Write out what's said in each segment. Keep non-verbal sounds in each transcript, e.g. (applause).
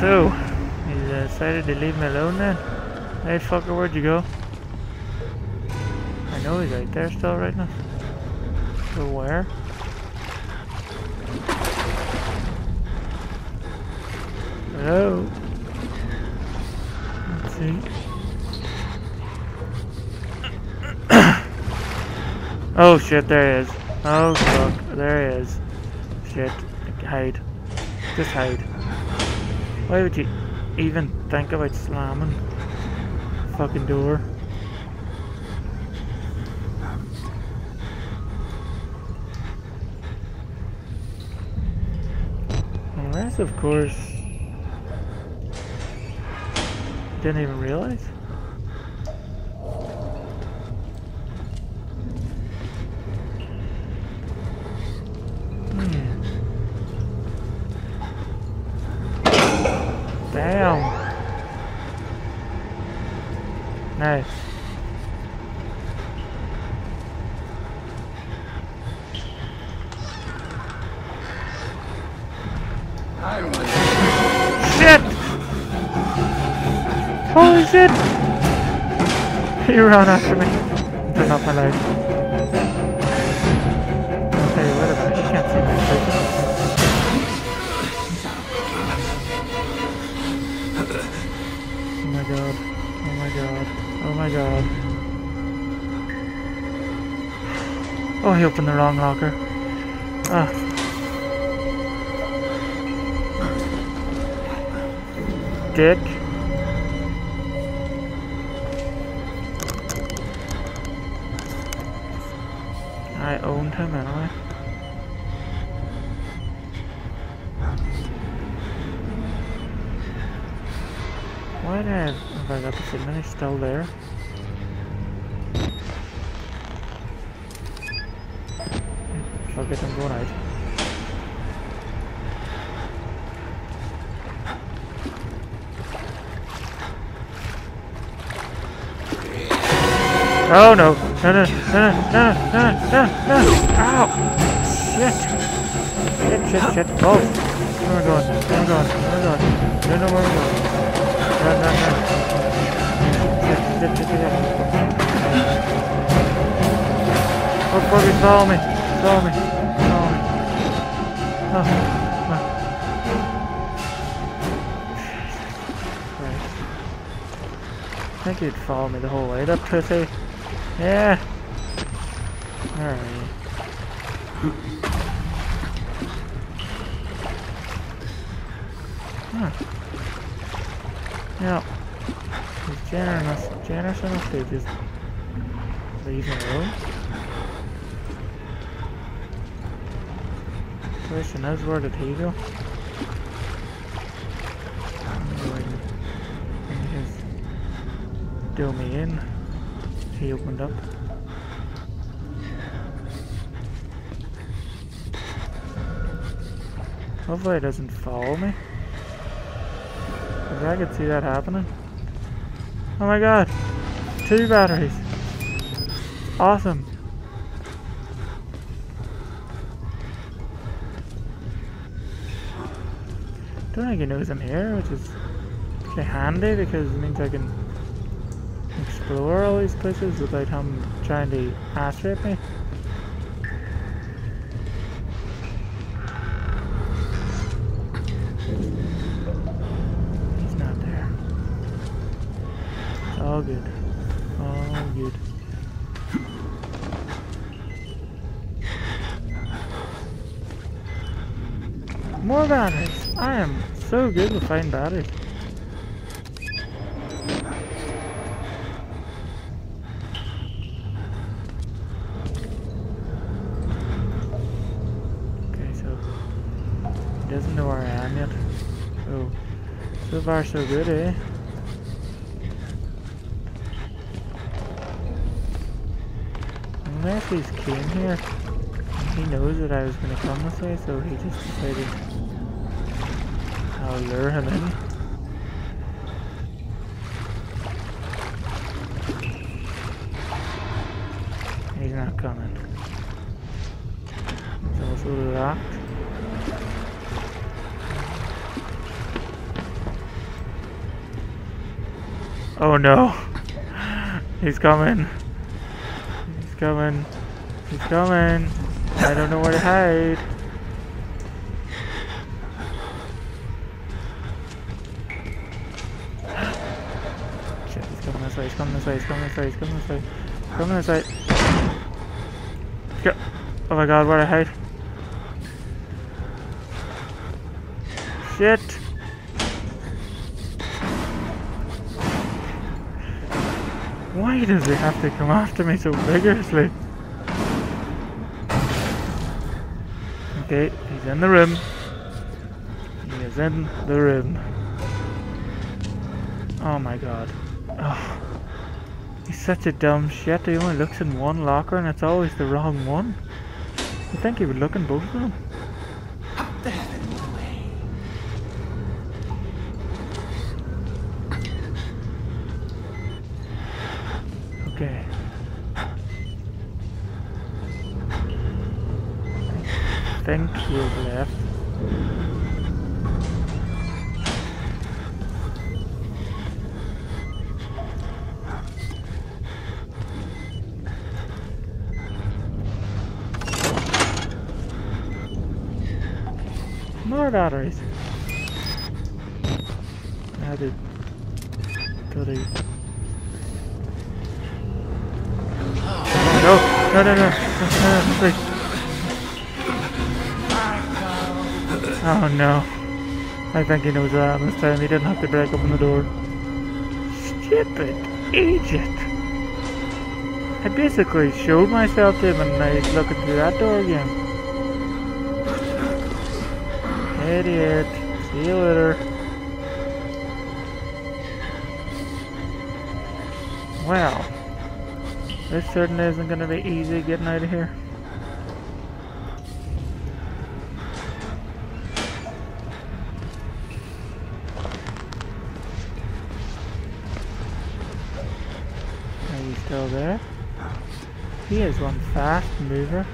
So, you decided to leave me alone then? Hey fucker, where'd you go? I know he's right there still right now. So where? Hello? Let's see. (coughs) oh shit, there he is. Oh fuck, there he is. Shit, hide. Just hide. Why would you even think about slamming the fucking door? Unless, of course, didn't even realize. Nice. Shit! Holy shit! He ran after me. Turn off my light. Oh, he opened the wrong locker. Ah. Dick. I owned him anyway. Why did I have, I got the signature still there? It, I'm going out. Oh no! No no no no no no no no! Ow! Shit! Shit shit shit! Oh! Where am I going? Where am I going? Where am I going? I don't know where I'm going. Run run run! Shit shit shit shit! shit. Oh fucking follow me! Follow me! Oh! oh. Right. I think you'd follow me the whole way up, Trissy. Yeah. Alright. Huh. Yeah. He's generous, generous enough to just leave me alone. Question is, where did he go? Do me in. He opened up. Hopefully it doesn't follow me. Cause I could see that happening. Oh my god! Two batteries! Awesome! Don't he knows I'm here, which is pretty handy because it means I can explore all these places without him trying to ass rape me. He's not there. It's all good. More batteries! I am so good with finding batteries. Okay, so he doesn't know where I am yet. So so far so good, eh? Unless he's came here, he knows that I was gonna come this way, so he just decided He's not coming. Also locked. Oh no. He's coming. He's coming. He's coming. I don't know where to hide. Shit, he's coming this way, he's coming this way, he's coming this way, he's coming this way. He's coming this way. Go. Oh my god, where to hide? Shit! Why does he have to come after me so vigorously? Okay, he's in the room. He is in the room. Oh my god. Oh. He's such a dumb shit. He only looks in one locker and it's always the wrong one. You think he would look in both of them? Okay. think you've left. Batteries. Now the bloody no, no, no, no, no, no, no, please. Oh no. I think he knows that this time. He didn't have to break open the door. Stupid idiot. I basically showed myself to him and now he's looking through that door again. Idiot. See you later. Well, this certainly isn't going to be easy getting out of here. Are you still there? He is one fast mover.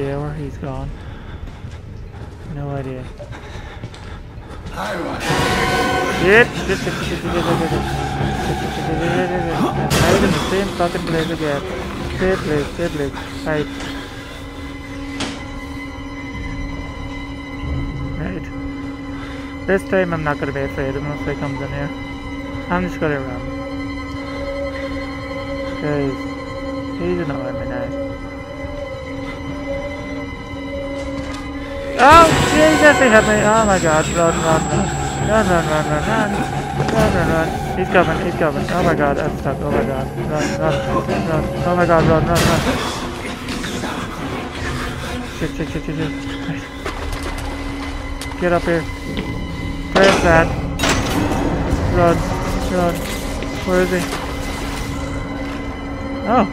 Idea where he's gone. No idea. Shit! Shit, shit, shit, shit, shit, shit, shit, shit. Hide in the same fucking place again. Same place, same place. Hide. Right. This time I'm not gonna be afraid if he comes in here. I'm just gonna run. Cause he's annoying me now. Oh, Jesus, he hit me. Oh my god, run, run, run. Run, run, run, run, run. Run, run, run. He's coming, he's coming. Oh my god, I'm stuck. Oh my god. Run, run, run. Oh my god, run, run, run. Shit, shit, shit, shit, shit. Get up here. Press that. Run, run. Where is he? Oh.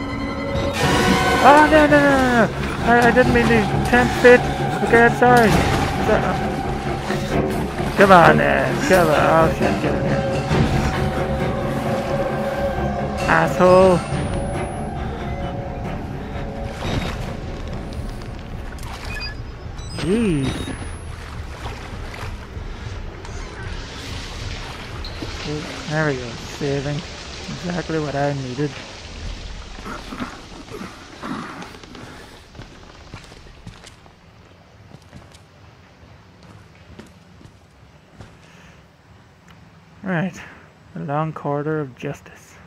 Oh, no, no, no, no. I, I didn't mean to tempt fit. Okay, I'm sorry. So- Come on, then. Come on. Oh, shit. Get in here. Asshole. Jeez. There we go. Saving. Exactly what I needed. Right. The long corridor of justice.